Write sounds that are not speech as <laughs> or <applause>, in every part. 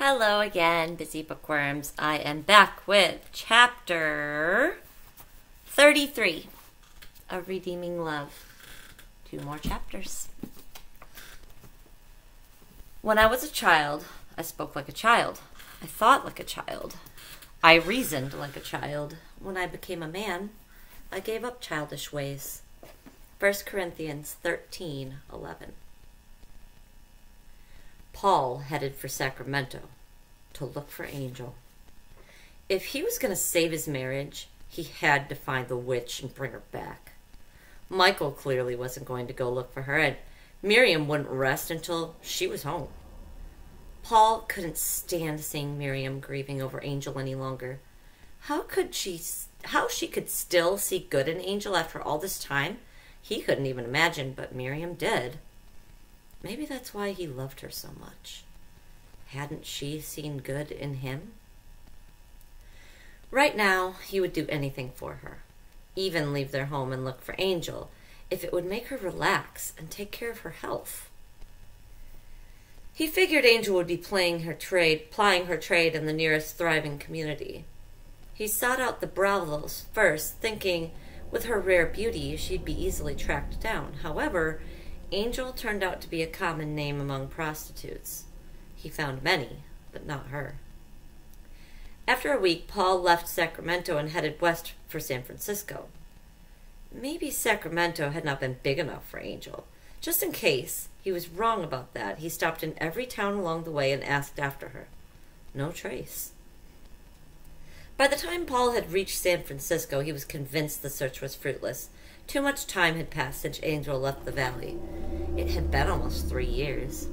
Hello again, busy bookworms. I am back with chapter 33 of Redeeming Love. Two more chapters. When I was a child, I spoke like a child. I thought like a child. I reasoned like a child. When I became a man, I gave up childish ways. 1 Corinthians 13 11. Paul headed for Sacramento to look for Angel. If he was going to save his marriage, he had to find the witch and bring her back. Michael clearly wasn't going to go look for her, and Miriam wouldn't rest until she was home. Paul couldn't stand seeing Miriam grieving over Angel any longer. How could she how she could still see good in Angel after all this time? He couldn't even imagine, but Miriam did. Maybe that's why he loved her so much. Hadn't she seen good in him? Right now, he would do anything for her, even leave their home and look for Angel, if it would make her relax and take care of her health. He figured Angel would be playing her trade, plying her trade in the nearest thriving community. He sought out the Browvilles first, thinking with her rare beauty she'd be easily tracked down. However, Angel turned out to be a common name among prostitutes. He found many, but not her. After a week, Paul left Sacramento and headed west for San Francisco. Maybe Sacramento had not been big enough for Angel. Just in case he was wrong about that, he stopped in every town along the way and asked after her. No trace. By the time Paul had reached San Francisco, he was convinced the search was fruitless. Too much time had passed since Angel left the valley. It had been almost three years.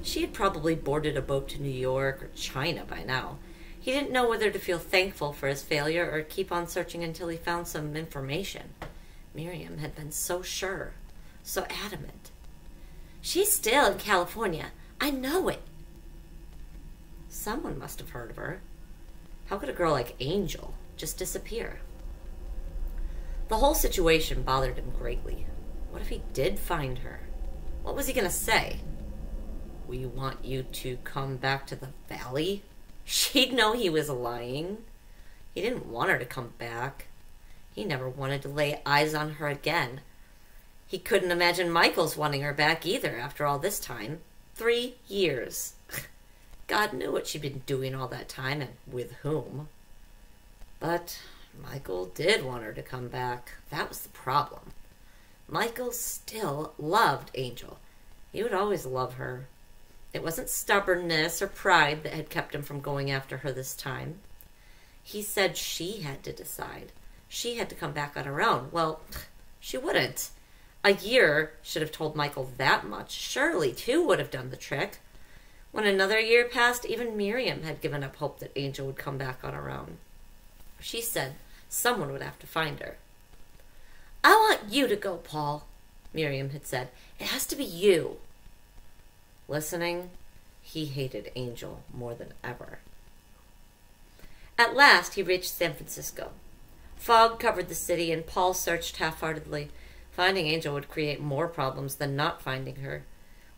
She had probably boarded a boat to New York or China by now. He didn't know whether to feel thankful for his failure or keep on searching until he found some information. Miriam had been so sure, so adamant. She's still in California. I know it. Someone must have heard of her. How could a girl like Angel just disappear? The whole situation bothered him greatly. What if he did find her? What was he going to say? We want you to come back to the valley? She'd know he was lying. He didn't want her to come back. He never wanted to lay eyes on her again. He couldn't imagine Michael's wanting her back either after all this time. Three years. <laughs> God knew what she'd been doing all that time and with whom. But Michael did want her to come back. That was the problem. Michael still loved Angel. He would always love her. It wasn't stubbornness or pride that had kept him from going after her this time. He said she had to decide. She had to come back on her own. Well, she wouldn't. A year should have told Michael that much. Surely two would have done the trick. When another year passed, even Miriam had given up hope that Angel would come back on her own. She said someone would have to find her. I want you to go, Paul, Miriam had said. It has to be you. Listening, he hated Angel more than ever. At last, he reached San Francisco. Fog covered the city, and Paul searched half heartedly. Finding Angel would create more problems than not finding her.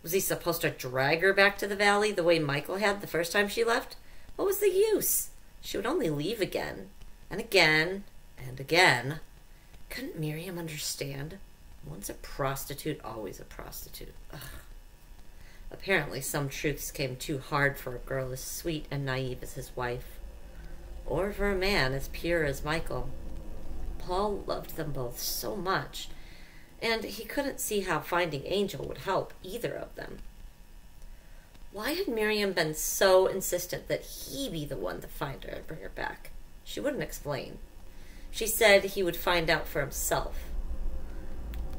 Was he supposed to drag her back to the valley the way Michael had the first time she left? What was the use? She would only leave again, and again, and again. Couldn't Miriam understand? Once a prostitute, always a prostitute. Ugh. Apparently, some truths came too hard for a girl as sweet and naive as his wife, or for a man as pure as Michael. Paul loved them both so much, and he couldn't see how finding Angel would help either of them. Why had Miriam been so insistent that he be the one to find her and bring her back? She wouldn't explain. She said he would find out for himself.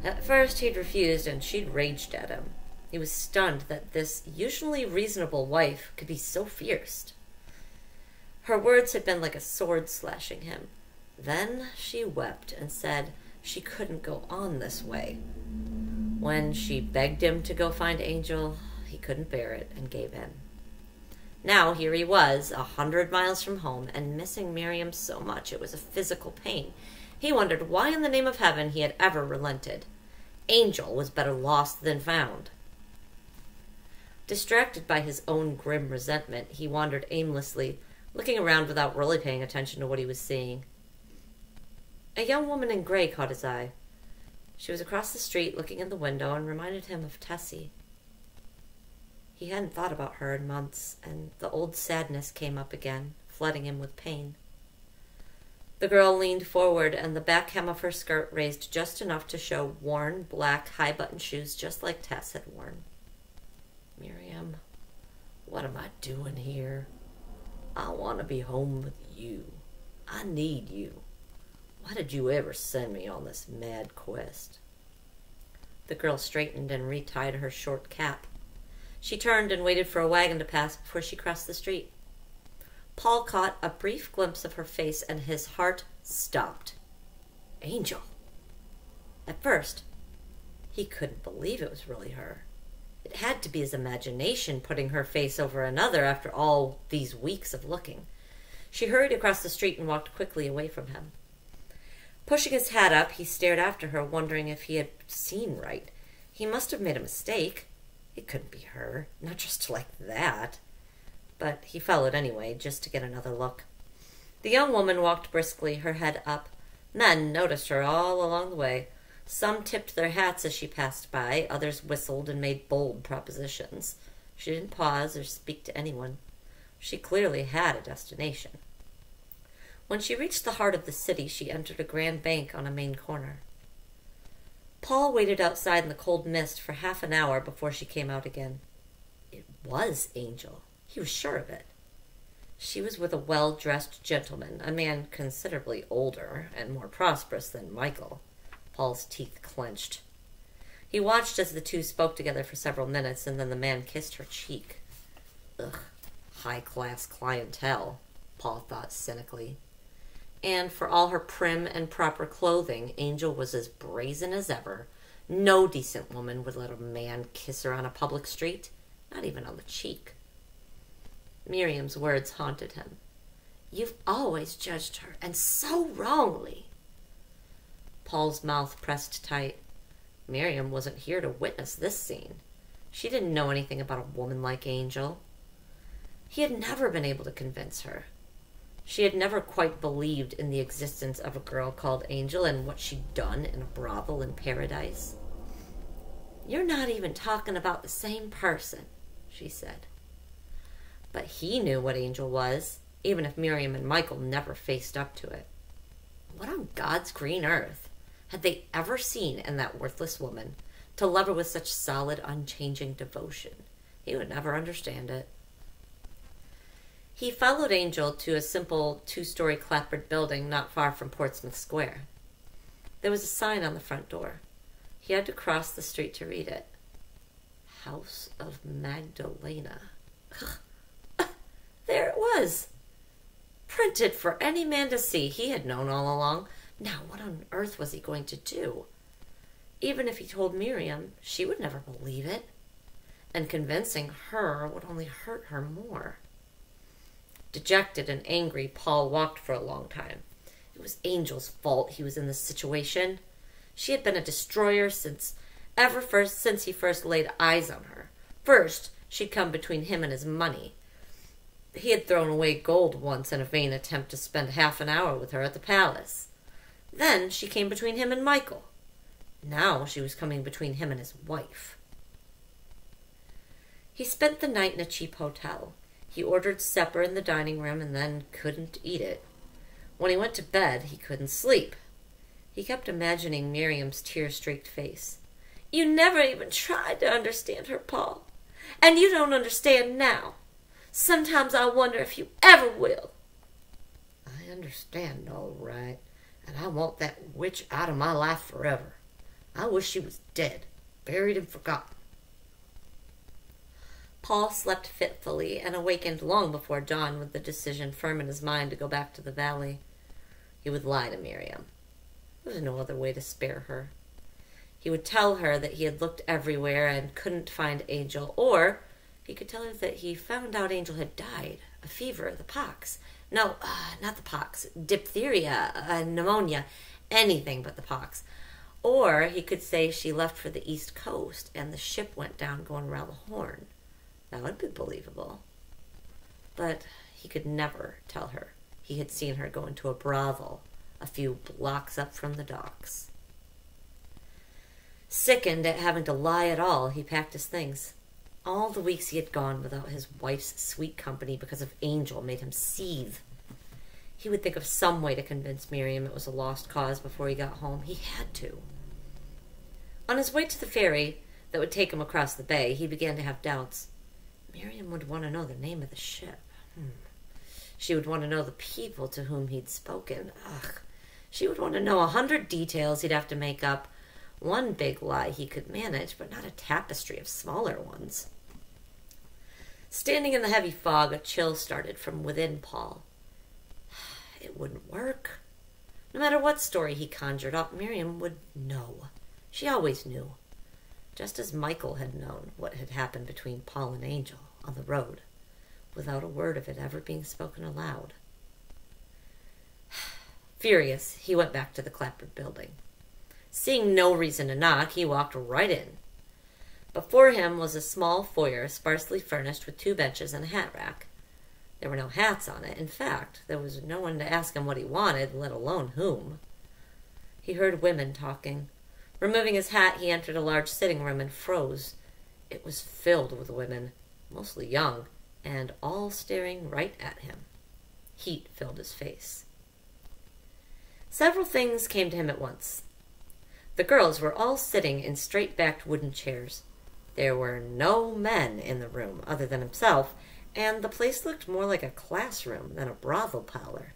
At first he'd refused, and she'd raged at him. He was stunned that this usually reasonable wife could be so fierce. Her words had been like a sword slashing him. Then she wept and said she couldn't go on this way. When she begged him to go find Angel, he couldn't bear it and gave in. Now here he was, a hundred miles from home, and missing Miriam so much it was a physical pain. He wondered why in the name of heaven he had ever relented. Angel was better lost than found. Distracted by his own grim resentment, he wandered aimlessly, looking around without really paying attention to what he was seeing. A young woman in gray caught his eye. She was across the street looking in the window and reminded him of Tessie. He hadn't thought about her in months, and the old sadness came up again, flooding him with pain. The girl leaned forward, and the back hem of her skirt raised just enough to show worn, black, high button shoes just like Tess had worn. Miriam, what am I doing here? I want to be home with you. I need you. Why did you ever send me on this mad quest? The girl straightened and retied her short cap. She turned and waited for a wagon to pass before she crossed the street. Paul caught a brief glimpse of her face and his heart stopped. Angel. At first, he couldn't believe it was really her. It had to be his imagination putting her face over another after all these weeks of looking. She hurried across the street and walked quickly away from him. Pushing his hat up, he stared after her, wondering if he had seen right. He must have made a mistake. It couldn't be her, not just like that. But he followed anyway, just to get another look. The young woman walked briskly, her head up. Men noticed her all along the way. Some tipped their hats as she passed by, others whistled and made bold propositions. She didn't pause or speak to anyone. She clearly had a destination. When she reached the heart of the city, she entered a grand bank on a main corner. Paul waited outside in the cold mist for half an hour before she came out again. It was Angel. He was sure of it. She was with a well dressed gentleman, a man considerably older and more prosperous than Michael. Paul's teeth clenched. He watched as the two spoke together for several minutes, and then the man kissed her cheek. Ugh, high class clientele, Paul thought cynically. And for all her prim and proper clothing, Angel was as brazen as ever. No decent woman would let a man kiss her on a public street, not even on the cheek. Miriam's words haunted him. You've always judged her, and so wrongly. Paul's mouth pressed tight. Miriam wasn't here to witness this scene. She didn't know anything about a woman like Angel. He had never been able to convince her. She had never quite believed in the existence of a girl called Angel and what she'd done in a brothel in paradise. You're not even talking about the same person, she said. But he knew what Angel was, even if Miriam and Michael never faced up to it. What on God's green earth had they ever seen in that worthless woman to love her with such solid, unchanging devotion? He would never understand it. He followed Angel to a simple two story clapboard building not far from Portsmouth Square. There was a sign on the front door. He had to cross the street to read it House of Magdalena. <laughs> there it was! Printed for any man to see. He had known all along. Now, what on earth was he going to do? Even if he told Miriam, she would never believe it. And convincing her would only hurt her more. Dejected and angry, Paul walked for a long time. It was Angel's fault he was in this situation. She had been a destroyer since ever first since he first laid eyes on her. First, she'd come between him and his money. He had thrown away gold once in a vain attempt to spend half an hour with her at the palace. Then she came between him and Michael. Now she was coming between him and his wife. He spent the night in a cheap hotel. He ordered supper in the dining room and then couldn't eat it. When he went to bed, he couldn't sleep. He kept imagining Miriam's tear streaked face. You never even tried to understand her, Paul. And you don't understand now. Sometimes I wonder if you ever will. I understand, all right, and I want that witch out of my life forever. I wish she was dead, buried and forgotten. Paul slept fitfully and awakened long before dawn with the decision firm in his mind to go back to the valley. He would lie to Miriam. There was no other way to spare her. He would tell her that he had looked everywhere and couldn't find Angel, or he could tell her that he found out Angel had died a fever, the pox. No, uh, not the pox, diphtheria, uh, pneumonia, anything but the pox. Or he could say she left for the East Coast and the ship went down going around the Horn. That would be believable. But he could never tell her he had seen her go into a brothel a few blocks up from the docks. Sickened at having to lie at all, he packed his things. All the weeks he had gone without his wife's sweet company because of Angel made him seethe. He would think of some way to convince Miriam it was a lost cause before he got home. He had to. On his way to the ferry that would take him across the bay, he began to have doubts. Miriam would want to know the name of the ship. Hmm. She would want to know the people to whom he'd spoken. Ugh. She would want to know a hundred details he'd have to make up. One big lie he could manage, but not a tapestry of smaller ones. Standing in the heavy fog, a chill started from within Paul. <sighs> It wouldn't work. No matter what story he conjured up, Miriam would know. She always knew. Just as Michael had known what had happened between Paul and Angel on the road, without a word of it ever being spoken aloud. <sighs> Furious, he went back to the clapboard building. Seeing no reason to knock, he walked right in. Before him was a small foyer sparsely furnished with two benches and a hat rack. There were no hats on it. In fact, there was no one to ask him what he wanted, let alone whom. He heard women talking. Removing his hat, he entered a large sitting room and froze. It was filled with women, mostly young, and all staring right at him. Heat filled his face. Several things came to him at once. The girls were all sitting in straight backed wooden chairs. There were no men in the room other than himself, and the place looked more like a classroom than a brothel parlor.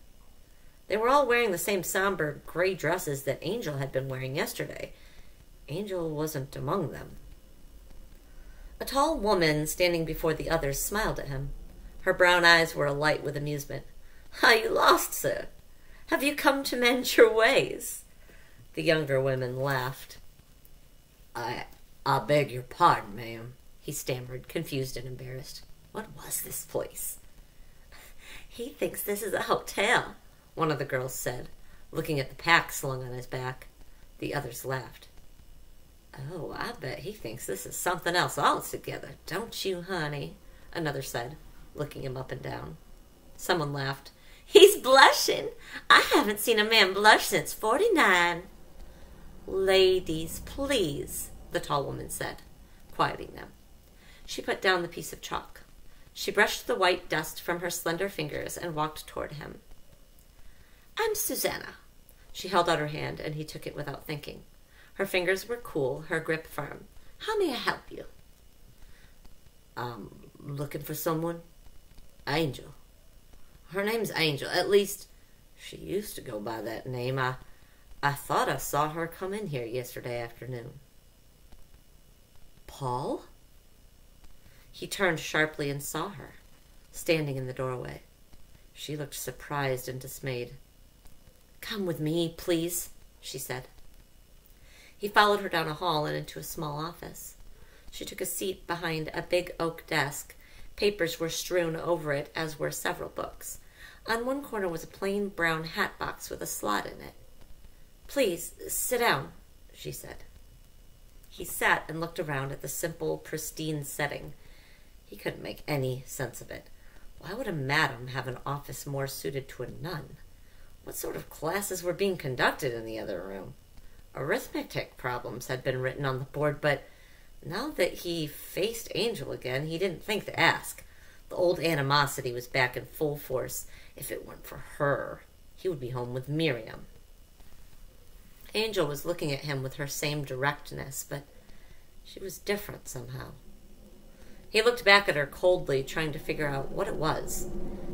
They were all wearing the same somber gray dresses that Angel had been wearing yesterday. Angel wasn't among them. A tall woman standing before the others smiled at him. Her brown eyes were alight with amusement. Are you lost, sir? Have you come to mend your ways? The younger women laughed. I I beg your pardon, ma'am, he stammered, confused and embarrassed. What was this place? <laughs> He thinks this is a hotel, one of the girls said, looking at the pack slung on his back. The others laughed. Oh, I bet he thinks this is something else altogether, don't you, honey? Another said, looking him up and down. Someone laughed. He's blushing. I haven't seen a man blush since forty nine. Ladies, please, the tall woman said, quieting them. She put down the piece of chalk. She brushed the white dust from her slender fingers and walked toward him. I'm Susanna. She held out her hand, and he took it without thinking. Her fingers were cool, her grip firm. How may I help you? I'm looking for someone. Angel. Her name's Angel. At least, she used to go by that name. I I thought I saw her come in here yesterday afternoon. Paul? He turned sharply and saw her, standing in the doorway. She looked surprised and dismayed. Come with me, please, she said. He followed her down a hall and into a small office. She took a seat behind a big oak desk. Papers were strewn over it, as were several books. On one corner was a plain brown hat box with a slot in it. Please, sit down, she said. He sat and looked around at the simple, pristine setting. He couldn't make any sense of it. Why would a madam have an office more suited to a nun? What sort of classes were being conducted in the other room? Arithmetic problems had been written on the board, but now that he faced Angel again, he didn't think to ask. The old animosity was back in full force. If it weren't for her, he would be home with Miriam. Angel was looking at him with her same directness, but she was different somehow. He looked back at her coldly, trying to figure out what it was.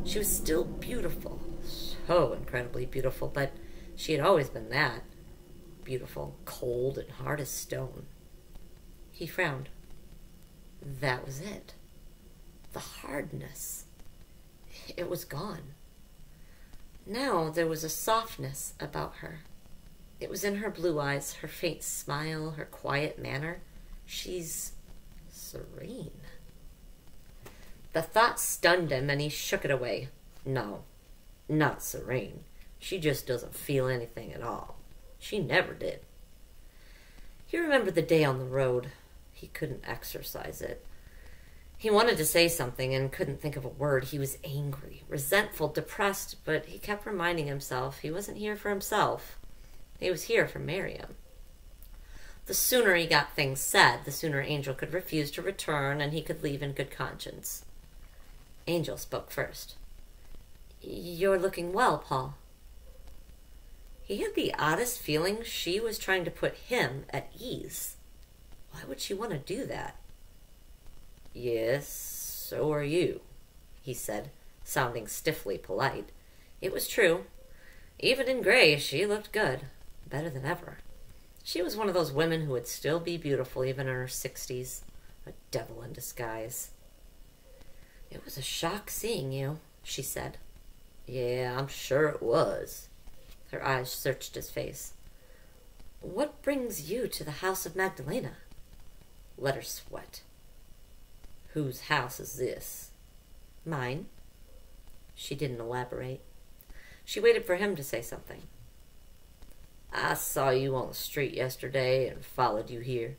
She was still beautiful, so incredibly beautiful, but she had always been that beautiful, cold, and hard as stone. He frowned. That was it. The hardness. It was gone. Now there was a softness about her it was in her blue eyes, her faint smile, her quiet manner. She's serene. The thought stunned him and he shook it away. No, not serene. She just doesn't feel anything at all. She never did. He remembered the day on the road. He couldn't exercise it. He wanted to say something and couldn't think of a word. He was angry, resentful, depressed, but he kept reminding himself he wasn't here for himself. He was here for Miriam. The sooner he got things said, the sooner Angel could refuse to return and he could leave in good conscience. Angel spoke first. You're looking well, Paul. He had the oddest feeling she was trying to put him at ease. Why would she want to do that? Yes, so are you, he said, sounding stiffly polite. It was true. Even in gray, she looked good, better than ever. She was one of those women who would still be beautiful even in her sixties. A devil in disguise. It was a shock seeing you, she said. Yeah, I'm sure it was. Her eyes searched his face. What brings you to the house of Magdalena? Let her sweat. Whose house is this? Mine. She didn't elaborate. She waited for him to say something. I saw you on the street yesterday and followed you here.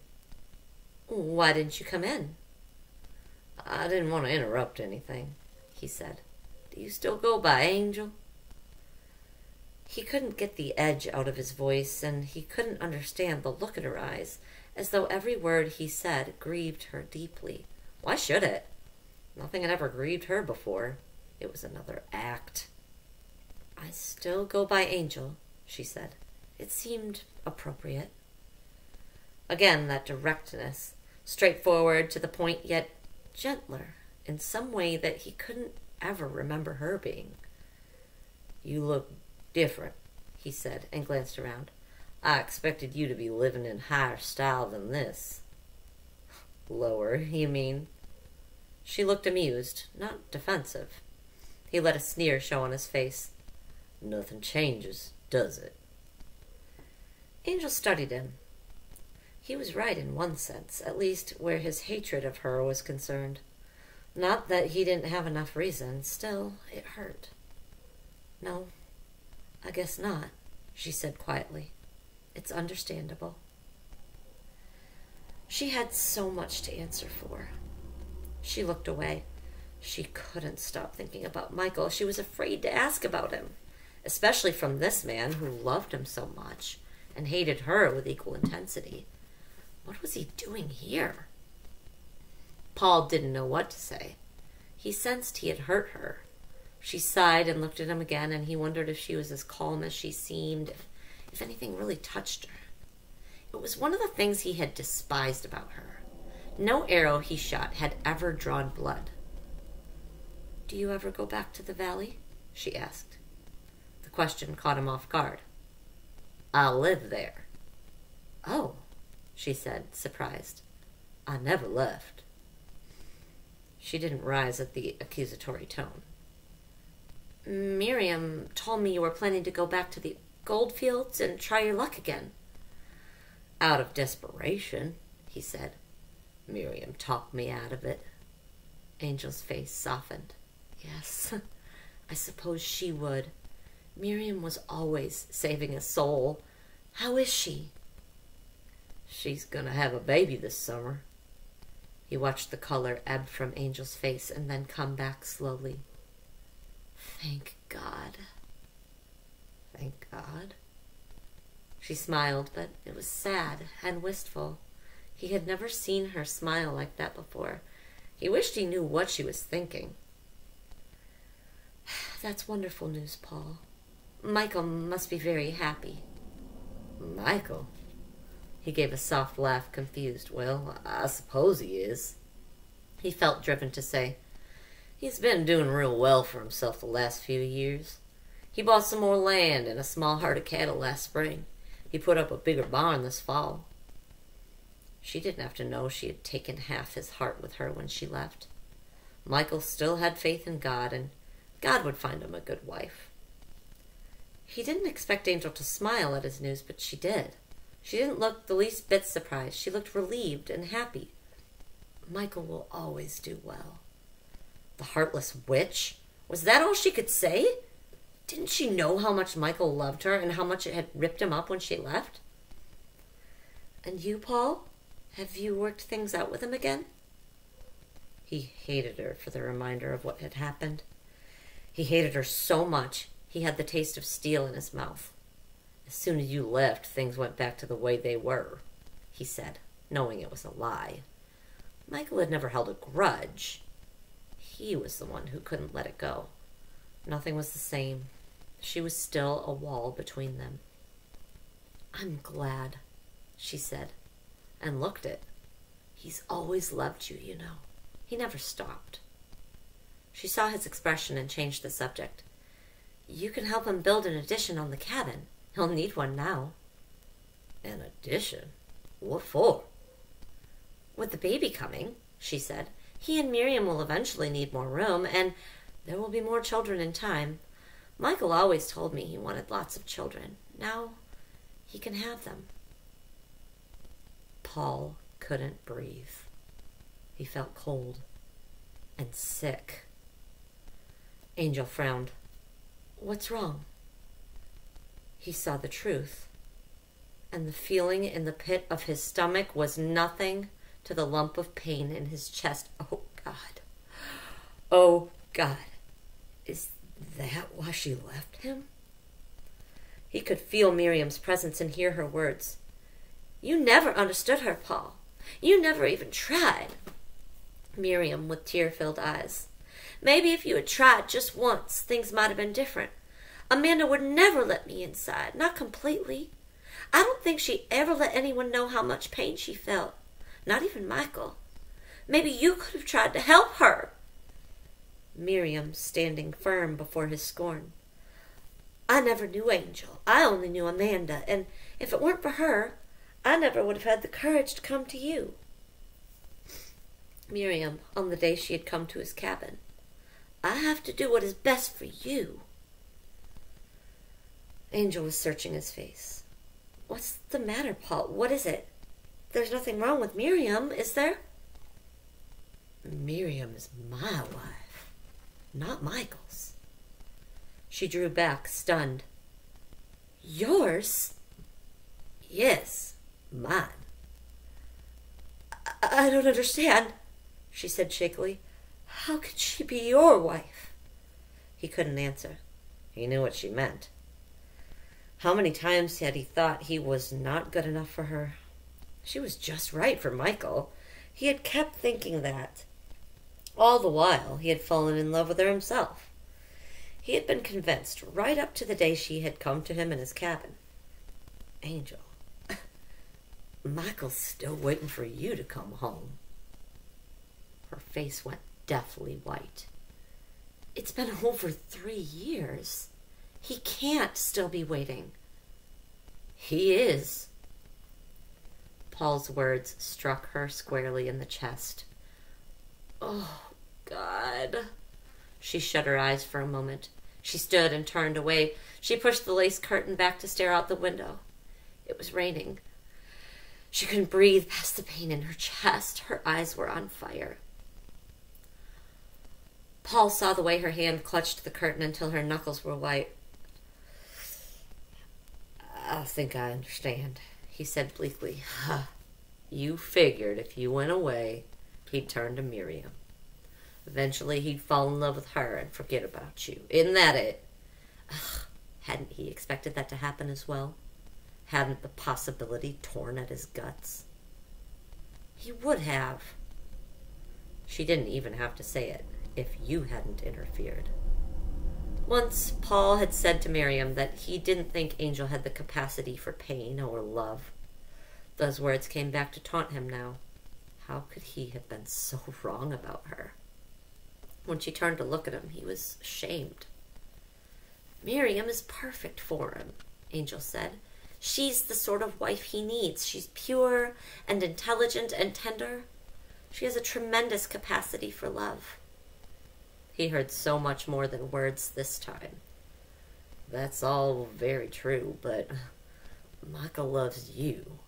Why didn't you come in? I didn't want to interrupt anything, he said. Do you still go by Angel? He couldn't get the edge out of his voice, and he couldn't understand the look in her eyes, as though every word he said grieved her deeply. Why should it? Nothing had ever grieved her before. It was another act. I still go by Angel, she said. It seemed appropriate. Again, that directness, straightforward, to the point, yet gentler, in some way that he couldn't ever remember her being. You look different, he said, and glanced around. I expected you to be living in higher style than this. <laughs> Lower, you mean? She looked amused, not defensive. He let a sneer show on his face. Nothing changes, does it? Angel studied him. He was right in one sense, at least where his hatred of her was concerned. Not that he didn't have enough reason, still, it hurt. No, I guess not, she said quietly. It's understandable. She had so much to answer for. She looked away. She couldn't stop thinking about Michael. She was afraid to ask about him, especially from this man who loved him so much and hated her with equal intensity. What was he doing here? Paul didn't know what to say. He sensed he had hurt her. She sighed and looked at him again, and he wondered if she was as calm as she seemed, if, if anything really touched her. It was one of the things he had despised about her. No arrow he shot had ever drawn blood. Do you ever go back to the valley? she asked. The question caught him off guard. I'll live there. Oh, she said, surprised. I never left. She didn't rise at the accusatory tone. Miriam told me you were planning to go back to the goldfields and try your luck again. Out of desperation, he said. Miriam talked me out of it. Angel's face softened. Yes, <laughs> I suppose she would. Miriam was always saving a soul. How is she? She's gonna have a baby this summer. He watched the color ebb from Angel's face and then come back slowly. Thank God. Thank God. She smiled, but it was sad and wistful. He had never seen her smile like that before. He wished he knew what she was thinking. <sighs> That's wonderful news, Paul. Michael must be very happy. Michael? He gave a soft laugh, confused. Well, I suppose he is. He felt driven to say, He's been doing real well for himself the last few years. He bought some more land and a small herd of cattle last spring. He put up a bigger barn this fall. She didn't have to know she had taken half his heart with her when she left. Michael still had faith in God, and God would find him a good wife. He didn't expect Angel to smile at his news, but she did. She didn't look the least bit surprised. She looked relieved and happy. Michael will always do well. The heartless witch? Was that all she could say? Didn't she know how much Michael loved her and how much it had ripped him up when she left? And you, Paul? Have you worked things out with him again? He hated her for the reminder of what had happened. He hated her so much, he had the taste of steel in his mouth. As soon as you left, things went back to the way they were, he said, knowing it was a lie. Michael had never held a grudge. He was the one who couldn't let it go. Nothing was the same. She was still a wall between them. I'm glad, she said, and looked it. He's always loved you, you know. He never stopped. She saw his expression and changed the subject. You can help him build an addition on the cabin. He'll need one now. An addition? What for? With the baby coming, she said, he and Miriam will eventually need more room, and there will be more children in time. Michael always told me he wanted lots of children. Now he can have them. Paul couldn't breathe. He felt cold and sick. Angel frowned. What's wrong? He saw the truth, and the feeling in the pit of his stomach was nothing to the lump of pain in his chest. Oh, God. Oh, God. Is that why she left him? He could feel Miriam's presence and hear her words. You never understood her, Paul. You never even tried. Miriam, with tear filled eyes. Maybe if you had tried just once, things might have been different. Amanda would never let me inside, not completely. I don't think she ever let anyone know how much pain she felt, not even Michael. Maybe you could have tried to help her. Miriam standing firm before his scorn. I never knew Angel. I only knew Amanda, and if it weren't for her, I never would have had the courage to come to you. Miriam, on the day she had come to his cabin. I have to do what is best for you. Angel was searching his face. What's the matter, Paul? What is it? There's nothing wrong with Miriam, is there? Miriam is my wife, not Michael's. She drew back, stunned. Yours? Yes, mine. I, I don't understand, she said shakily. How could she be your wife? He couldn't answer. He knew what she meant. How many times had he thought he was not good enough for her? She was just right for Michael. He had kept thinking that. All the while, he had fallen in love with her himself. He had been convinced right up to the day she had come to him in his cabin. Angel, <laughs> Michael's still waiting for you to come home. Her face went deathly white. It's been over three years. He can't still be waiting. He is. Paul's words struck her squarely in the chest. Oh, God. She shut her eyes for a moment. She stood and turned away. She pushed the lace curtain back to stare out the window. It was raining. She couldn't breathe past the pain in her chest. Her eyes were on fire. Paul saw the way her hand clutched the curtain until her knuckles were white. I think I understand, he said bleakly. You figured if you went away, he'd turn to Miriam. Eventually, he'd fall in love with her and forget about you. Isn't that it? Ugh, hadn't he expected that to happen as well? Hadn't the possibility torn at his guts? He would have. She didn't even have to say it if you hadn't interfered. Once, Paul had said to Miriam that he didn't think Angel had the capacity for pain or love. Those words came back to taunt him now. How could he have been so <laughs> wrong about her? When she turned to look at him, he was ashamed. Miriam is perfect for him, Angel said. She's the sort of wife he needs. She's pure and intelligent and tender. She has a tremendous capacity for love. He heard so much more than words this time. That's all very true, but Michael loves you.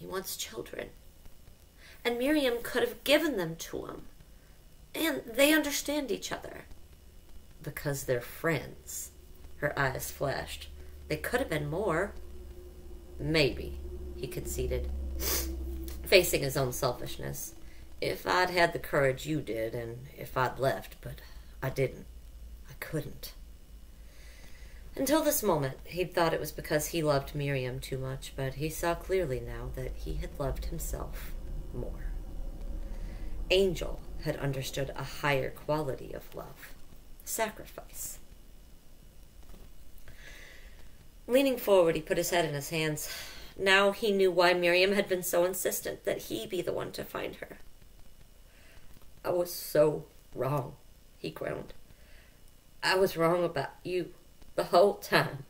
He wants children. And Miriam could have given them to him. And they understand each other. Because they're friends. Her eyes flashed. They could have been more. Maybe, he conceded, <sniffs> facing his own selfishness. If I'd had the courage you did, and if I'd left, but I didn't. I couldn't. Until this moment, he'd thought it was because he loved Miriam too much, but he saw clearly now that he had loved himself more. Angel had understood a higher quality of love sacrifice. Leaning forward, he put his head in his hands. Now he knew why Miriam had been so insistent that he be the one to find her. I was so wrong, he groaned. I was wrong about you the whole time.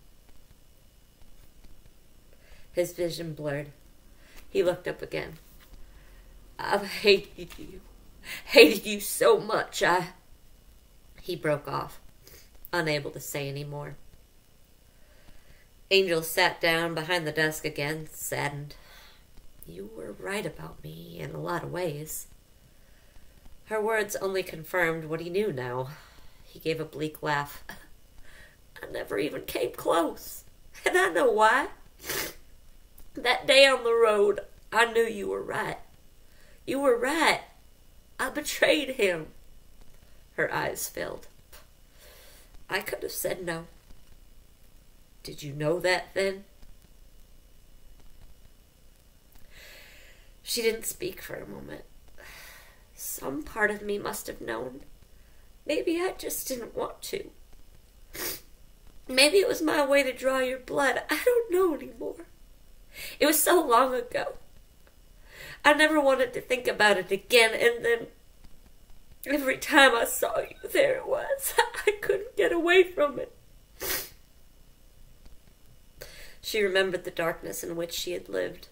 His vision blurred. He looked up again. I've hated you. Hated you so much. I. He broke off, unable to say any more. Angel sat down behind the desk again, saddened. You were right about me in a lot of ways. Her words only confirmed what he knew now. He gave a bleak laugh. <laughs> I never even came close. And I know why. That day on the road, I knew you were right. You were right. I betrayed him. Her eyes filled. I could have said no. Did you know that then? She didn't speak for a moment. Some part of me must have known. Maybe I just didn't want to. Maybe it was my way to draw your blood. I don't know anymore. It was so long ago. I never wanted to think about it again, and then every time I saw you, there it was. <laughs> I couldn't get away from it. She remembered the darkness in which she had lived.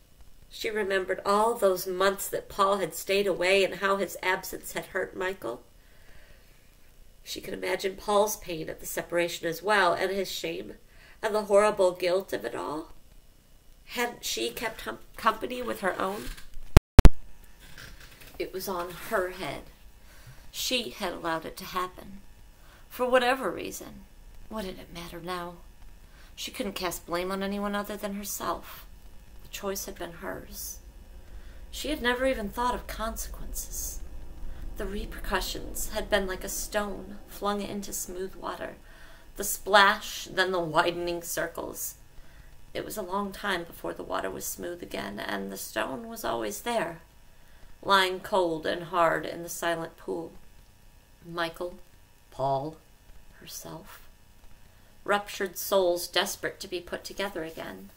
She remembered all those months that Paul had stayed away and how his absence had hurt Michael. She could imagine Paul's pain at the separation as well, and his shame, and the horrible guilt of it all. Hadn't she kept company with her own? It was on her head. She had allowed it to happen. For whatever reason. What did it matter now? She couldn't cast blame on anyone other than herself. Choice had been hers. She had never even thought of consequences. The repercussions had been like a stone flung into smooth water. The splash, then the widening circles. It was a long time before the water was smooth again, and the stone was always there, lying cold and hard in the silent pool. Michael, Paul, herself ruptured souls desperate to be put together again.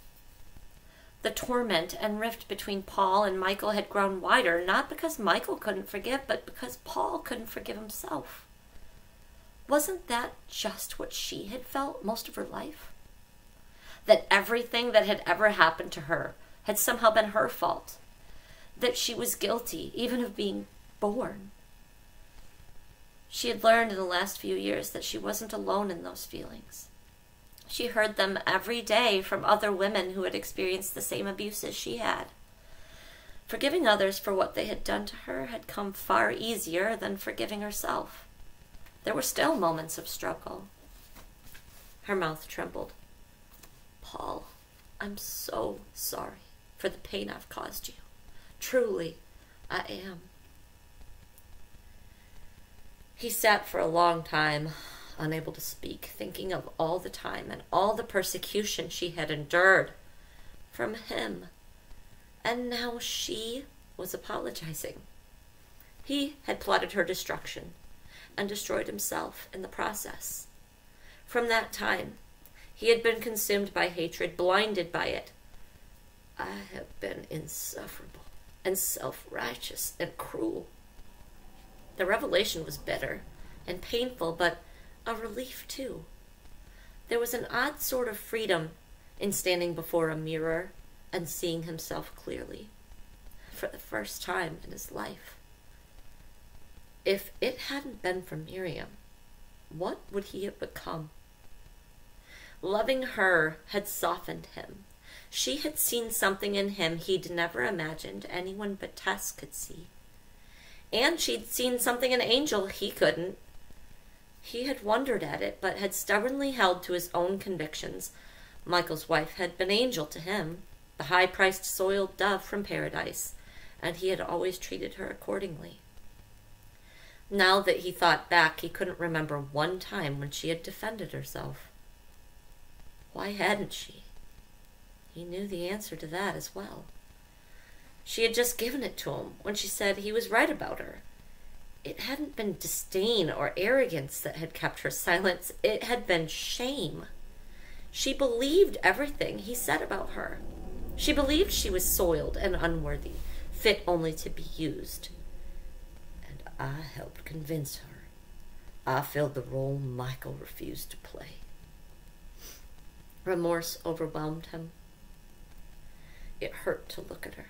The torment and rift between Paul and Michael had grown wider, not because Michael couldn't forgive, but because Paul couldn't forgive himself. Wasn't that just what she had felt most of her life? That everything that had ever happened to her had somehow been her fault. That she was guilty, even of being born. She had learned in the last few years that she wasn't alone in those feelings. She heard them every day from other women who had experienced the same abuses she had. Forgiving others for what they had done to her had come far easier than forgiving herself. There were still moments of struggle. Her mouth trembled. Paul, I'm so sorry for the pain I've caused you. Truly, I am. He sat for a long time, unable to speak, thinking of all the time and all the persecution she had endured from him. And now she was apologizing. He had plotted her destruction and destroyed himself in the process. From that time, he had been consumed by hatred, blinded by it. I have been insufferable and self righteous and cruel. The revelation was bitter and painful, but a relief too. There was an odd sort of freedom in standing before a mirror and seeing himself clearly for the first time in his life. If it hadn't been for Miriam, what would he have become? Loving her had softened him. She had seen something in him he'd never imagined anyone but Tess could see. And she'd seen something in Angel he couldn't. He had wondered at it, but had stubbornly held to his own convictions. Michael's wife had been Angel to him, the high priced soiled dove from paradise, and he had always treated her accordingly. Now that he thought back, he couldn't remember one time when she had defended herself. Why hadn't she? He knew the answer to that as well. She had just given it to him when she said he was right about her. It hadn't been disdain or arrogance that had kept her silent, it had been shame. She believed everything he said about her. She believed she was soiled and unworthy, fit only to be used. And I helped convince her. I filled the role Michael refused to play. Remorse overwhelmed him. It hurt to look at her.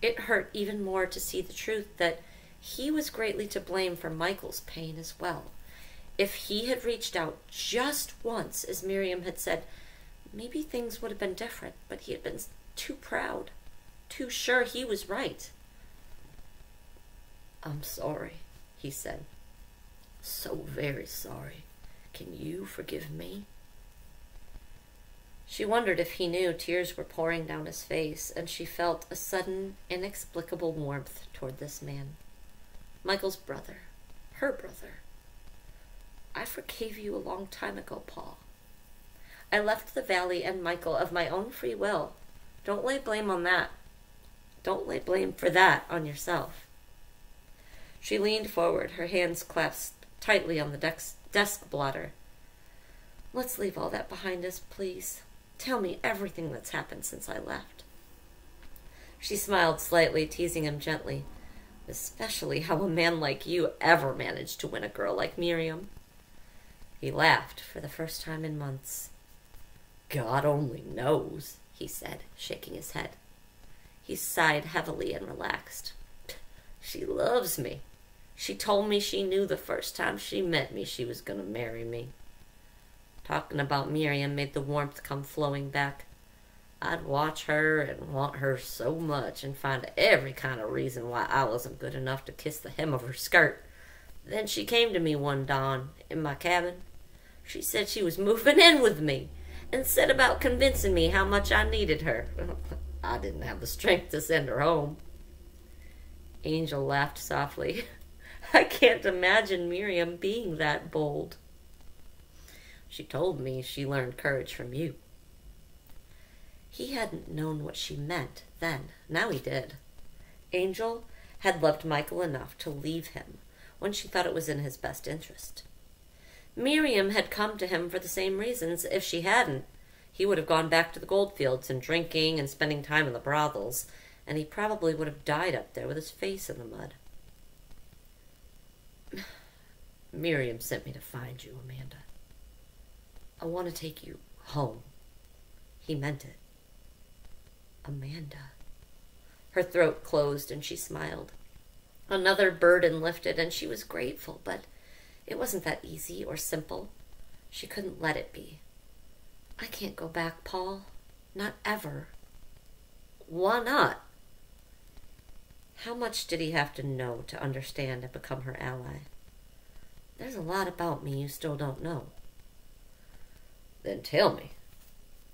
It hurt even more to see the truth that he was greatly to blame for Michael's pain as well. If he had reached out just once, as Miriam had said, maybe things would have been different, but he had been too proud, too sure he was right. I'm sorry, he said. So very sorry. Can you forgive me? She wondered if he knew tears were pouring down his face, and she felt a sudden, inexplicable warmth toward this man. Michael's brother, her brother. I forgave you a long time ago, Paul. I left the valley and Michael of my own free will. Don't lay blame on that. Don't lay blame for that on yourself. She leaned forward, her hands clasped tightly on the desk, desk blotter. Let's leave all that behind us, please. Tell me everything that's happened since I left. She smiled slightly, teasing him gently, especially how a man like you ever managed to win a girl like Miriam. He laughed for the first time in months. God only knows, he said, shaking his head. He sighed heavily and relaxed. She loves me. She told me she knew the first time she met me she was going to marry me. Talking about Miriam made the warmth come flowing back. I'd watch her and want her so much and find every kind of reason why I wasn't good enough to kiss the hem of her skirt. Then she came to me one dawn in my cabin. She said she was <laughs> moving in with me and set about convincing me how much I needed her. <laughs> I didn't have the strength to send her home. Angel laughed softly. <laughs> I can't imagine Miriam being that bold. She told me she learned courage from you. He hadn't known what she meant then. Now he did. Angel had loved Michael enough to leave him when she thought it was in his best interest. Miriam had come to him for the same reasons. If she hadn't, he would have gone back to the goldfields and drinking and spending time in the brothels, and he probably would have died up there with his face in the mud. <sighs> Miriam sent me to find you, Amanda. I want to take you home. He meant it. Amanda. Her throat closed and she smiled. Another burden lifted and she was grateful, but it wasn't that easy or simple. She couldn't let it be. I can't go back, Paul. Not ever. Why not? How much did he have to know to understand and become her ally? There's a lot about me you still don't know. Then tell me.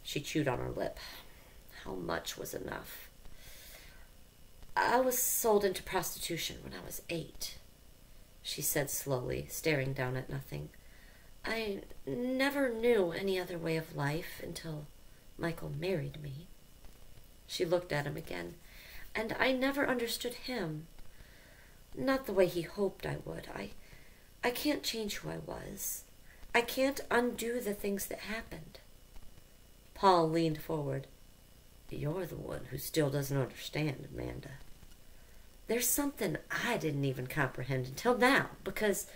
She chewed on her lip. How much was enough? I was sold into prostitution when I was eight, she said slowly, staring down at nothing. I never knew any other way of life until Michael married me. She looked at him again, and I never understood him. Not the way he hoped I would. I I can't change who I was. I can't undo the things that happened. Paul leaned forward. You're the one who still doesn't understand, Amanda. There's something I didn't even comprehend until now, because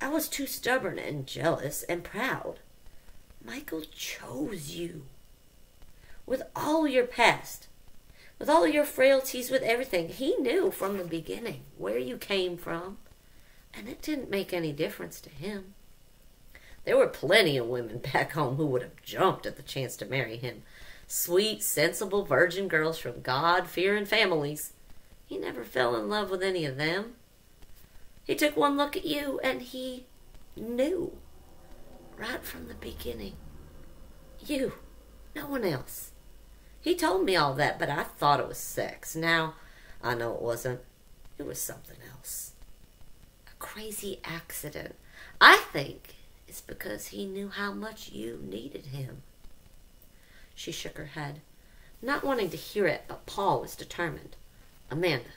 I was too stubborn and jealous and proud. Michael chose you. With all your past, with all your frailties, with everything, he knew from the beginning where you came from, and it didn't make any difference to him. There were plenty of women back home who would have jumped at the chance to marry him. Sweet, sensible virgin girls from God fearing families. He never fell in love with any of them. He took one look at you and he knew right from the beginning. You, no one else. He told me all that, but I thought it was sex. Now, I know it wasn't. It was something else. A crazy accident. I think it's because he knew how much you needed him. She shook her head, not wanting to hear it, but Paul was determined. Amanda,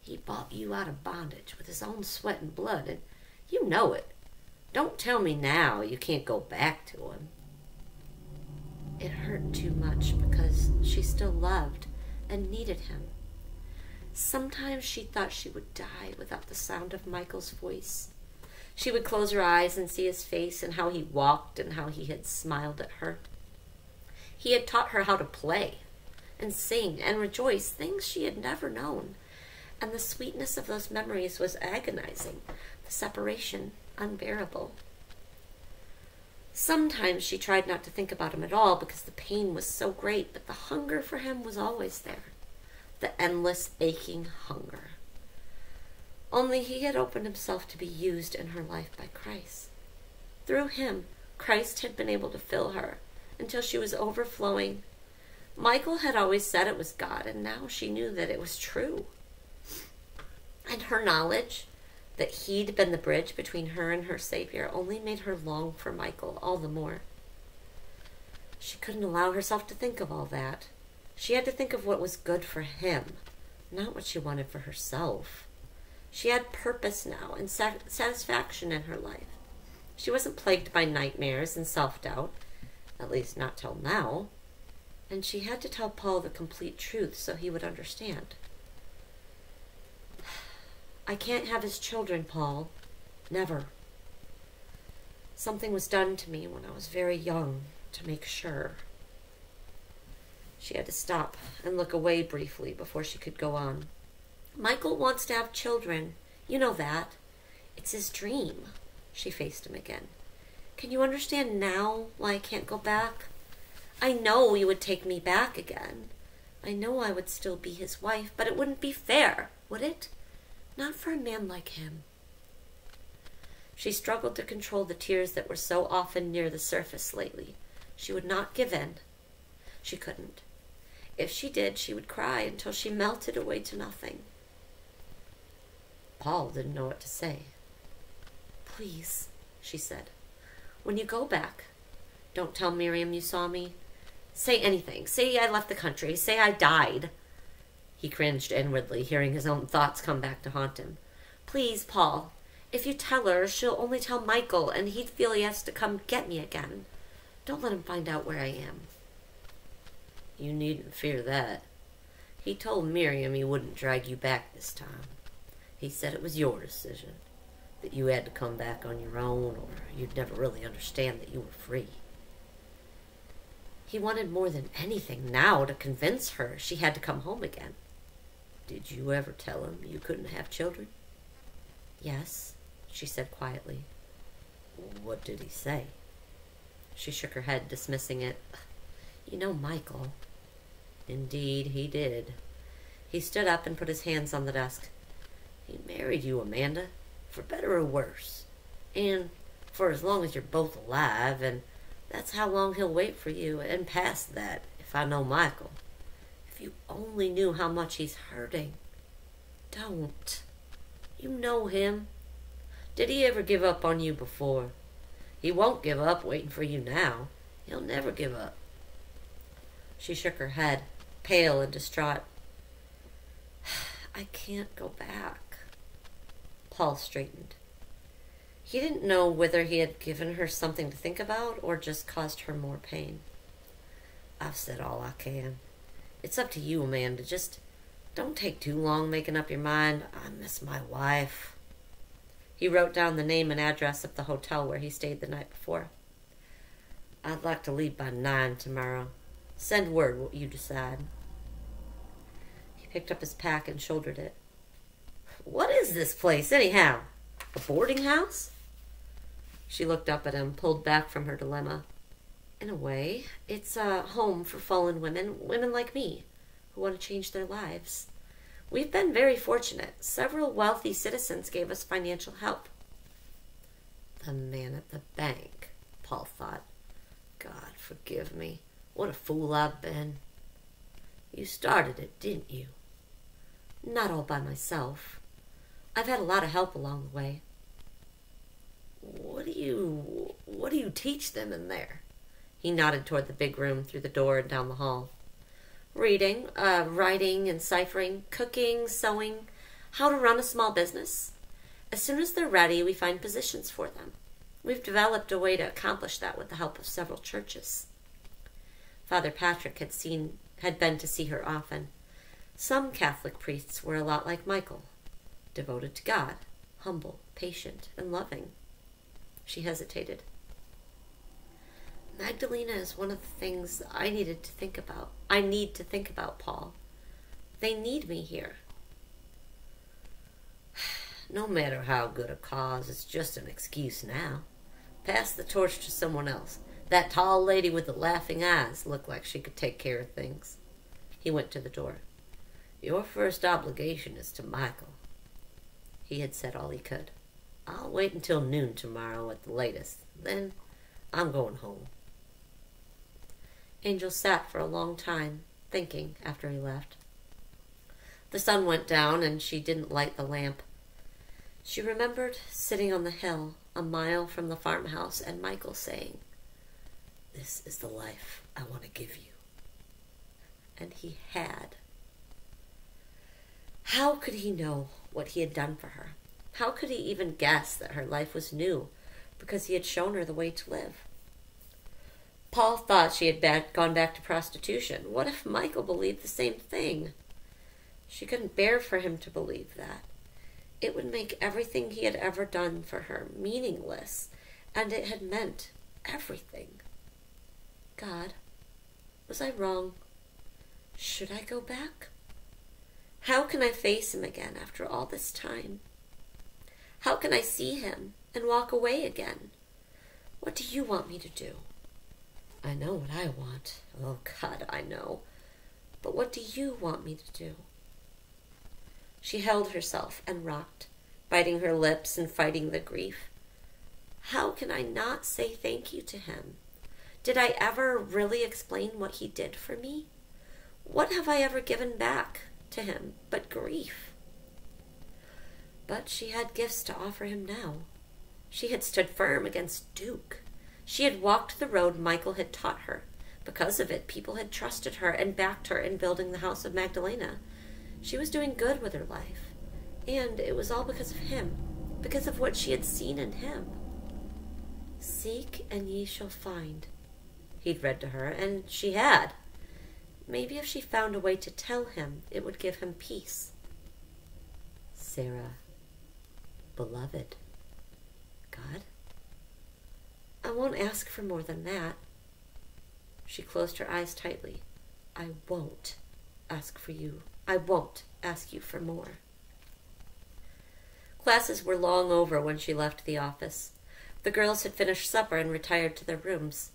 he bought you out of bondage with his own sweat and blood, and you know it. Don't tell me now you can't go back to him. It hurt too much because she still loved and needed him. Sometimes she thought she would die without the sound of Michael's voice. She would close her eyes and see his face and how he walked and how he had smiled at her. He had taught her how to play and sing and rejoice, things she had never known. And the sweetness of those memories was agonizing, the separation unbearable. Sometimes she tried not to think about him at all because the pain was so great, but the hunger for him was always there. The endless, aching hunger. Only he had opened himself to be used in her life by Christ. Through him, Christ had been able to fill her until she was overflowing. Michael had always said it was God, and now she knew that it was true. And her knowledge that he'd been the bridge between her and her Savior only made her long for Michael all the more. She couldn't allow herself to think of all that. She had to think of what was good for him, not what she wanted for herself. She had purpose now and sat- satisfaction in her life. She wasn't plagued by nightmares and self doubt, at least not till now. And she had to tell Paul the complete truth so he would understand. <sighs> I can't have his children, Paul. Never. Something was done to me when I was very young to make sure. She had to stop and look away briefly before she could go on. Michael wants to have children. You know that. It's his dream. She faced him again. Can you understand now why I can't go back? I know you would take me back again. I know I would still be his wife, but it wouldn't be fair, would it? Not for a man like him. She struggled to control the tears that were so often near the surface lately. She would not give in. She couldn't. If she did, she would cry until she melted away to nothing. Paul didn't know what to say. Please, she said, when you go back, don't tell Miriam you saw me. Say anything. Say I left the country. Say I died. He cringed inwardly, hearing his own thoughts come back to haunt him. Please, Paul, if you tell her, she'll only tell Michael, and he'd feel he has to come get me again. Don't let him find out where I am. You needn't fear that. He told Miriam he wouldn't drag you back this time. He said it was your decision, that you had to come back on your own, or you'd never really understand that you were free. He wanted more than anything now to convince her she had to come home again. Did you ever tell him you couldn't have children? Yes, she said quietly. What did he say? She shook her head, dismissing it. You know Michael. Indeed, he did. He stood up and put his hands on the desk. He married you, Amanda, for better or worse. And for as long as you're both alive, and that's how long he'll wait for you, and past that, if I know Michael. If you only knew how much he's hurting. Don't. You know him. Did he ever give up on you before? He won't give up waiting for you now. He'll never give up. She shook her head, pale and distraught. <sighs> I can't go back. Paul straightened. He didn't know whether he had given her something to think about or just caused her more pain. I've said all I can. It's up to you, Amanda. Just don't take too long making up your mind. I miss my wife. He wrote down the name and address of the hotel where he stayed the night before. I'd like to leave by nine tomorrow. Send word what you decide. He picked up his pack and shouldered it. What is this place, anyhow? A boarding house? She looked up at him, pulled back from her dilemma. In a way, it's a home for fallen women, women like me, who want to change their lives. We've been very fortunate. Several wealthy citizens gave us financial help. The man at the bank, Paul thought. God forgive me. What a fool I've been. You started it, didn't you? Not all by myself. I've had a lot of help along the way. What do you what do you teach them in there? He nodded toward the big room through the door and down the hall. Reading, uh, writing and ciphering, cooking, sewing, how to run a small business. As soon as they're ready, we find positions for them. We've developed a way to accomplish that with the help of several churches. Father Patrick had seen had been to see her often. Some Catholic priests were a lot like Michael, devoted to God, humble, patient, and loving. She hesitated. Magdalena is one of the things I needed to think about. I need to think about, Paul. They need me here. <sighs> No matter how good a cause, it's just an excuse now. Pass the torch to someone else. That tall lady with the laughing eyes looked like she could take care of things. He went to the door. Your first obligation is to Michael. He had said all he could. I'll wait until noon tomorrow at the latest. Then I'm going home. Angel sat for a long time, thinking after he left. The sun went down, and she didn't light the lamp. She remembered sitting on the hill a mile from the farmhouse and Michael saying, This is the life I want to give you. And he had. How could he know what he had done for her? How could he even guess that her life was new because he had shown her the way to live? Paul thought she had back, gone back to prostitution. What if Michael believed the same thing? She couldn't bear for him to believe that. It would make everything he had ever done for her meaningless, and it had meant everything. God, was I wrong? Should I go back? How can I face him again after all this time? How can I see him and walk away again? What do you want me to do? I know what I want. Oh, God, I know. But what do you want me to do? She held herself and rocked, biting her lips and fighting the grief. How can I not say thank you to him? Did I ever really explain what he did for me? What have I ever given back to him but grief? But she had gifts to offer him now. She had stood firm against Duke. She had walked the road Michael had taught her. Because of it, people had trusted her and backed her in building the house of Magdalena. She was doing good with her life. And it was all because of him, because of what she had seen in him. Seek and ye shall find, he'd read to her, and she had. Maybe if she found a way to tell him, it would give him peace. Sarah, beloved, God, I won't ask for more than that. She closed her eyes tightly. I won't ask for you. I won't ask you for more. Classes were long over when she left the office. The girls had finished supper and retired to their rooms.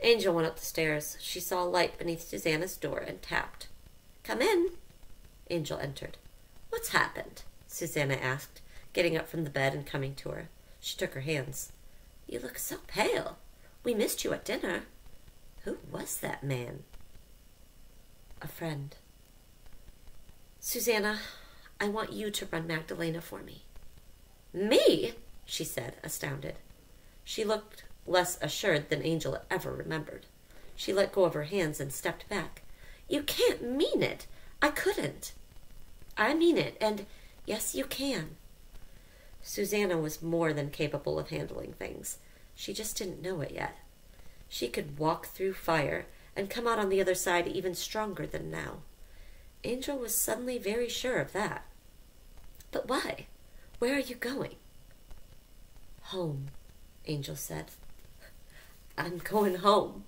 Angel went up the stairs. She saw a light beneath Susanna's door and tapped. Come in. Angel entered. What's happened? Susanna asked, getting up from the bed and coming to her. She took her hands. You look so pale. We missed you at dinner. Who was that man? A friend. Susanna, I want you to run Magdalena for me. Me? she said, astounded. She looked less assured than Angel ever remembered. She let go of her hands and stepped back. You can't mean it. I couldn't. I mean it, and yes, you can. Susanna was more than capable of handling things. She just didn't know it yet. She could walk through fire and come out on the other side even stronger than now. Angel was suddenly very sure of that. But why? Where are you going? Home, Angel said. I'm going home.